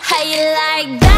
how you like that?